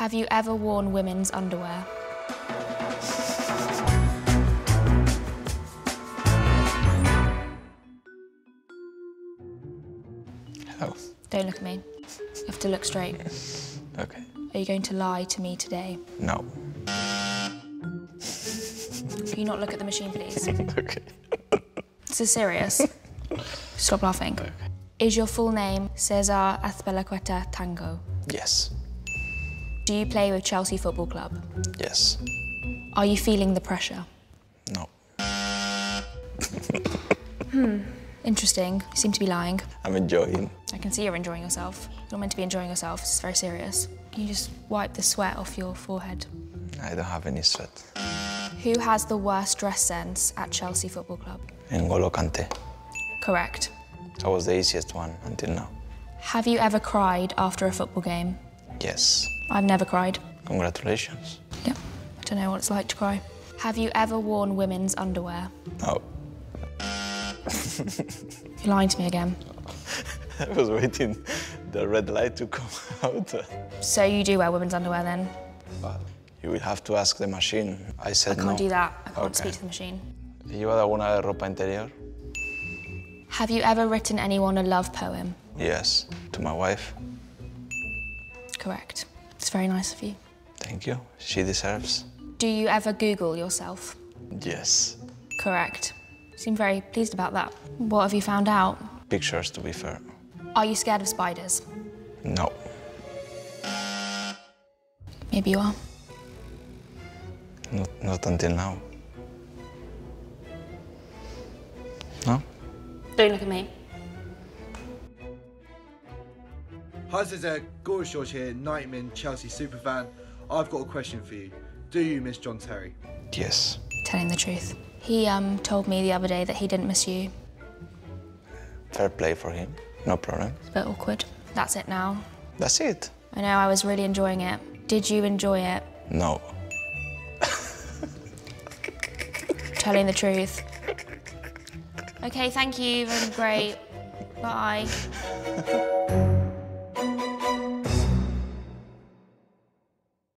Have you ever worn women's underwear? Hello. Don't look at me. You have to look straight. Okay. Are you going to lie to me today? No. Can you not look at the machine, please? okay. This is serious. Stop laughing. Okay. Is your full name Cesar Azpilicueta Tanco? Yes. Do you play with Chelsea Football Club? Yes. Are you feeling the pressure? No. Hmm. Interesting. You seem to be lying. I'm enjoying. I can see you're enjoying yourself. You're not meant to be enjoying yourself. Is very serious. Can you just wipe the sweat off your forehead? I don't have any sweat. Who has the worst dress sense at Chelsea Football Club? N'Golo Kante. Correct. That was the easiest one until now. Have you ever cried after a football game? Yes. I've never cried. Congratulations. Yep. I don't know what it's like to cry. Have you ever worn women's underwear? No. You're lying to me again. I was waiting the red light to come out. So you do wear women's underwear then? But you will have to ask the machine. I said no. I can't no. do that. I can't Okay. speak to the machine. ¿Lleva alguna de ropa interior? Have you ever written anyone a love poem? Yes. To my wife. Correct. It's very nice of you. Thank you. She deserves. Do you ever Google yourself? Yes. Correct. Seem very pleased about that. What have you found out? Pictures, to be fair. Are you scared of spiders? No. Maybe you are. Not, not until now. No? Don't look at me. Hi, this is uh, Gordon George here, Nightman, Chelsea superfan. I've got a question for you. Do you miss John Terry? Yes. Telling the truth. He um, told me the other day that he didn't miss you. Fair play for him. No problem. It's a bit awkward. That's it now. That's it. I know I was really enjoying it. Did you enjoy it? No. Telling the truth. Okay, thank you. Very great. Bye.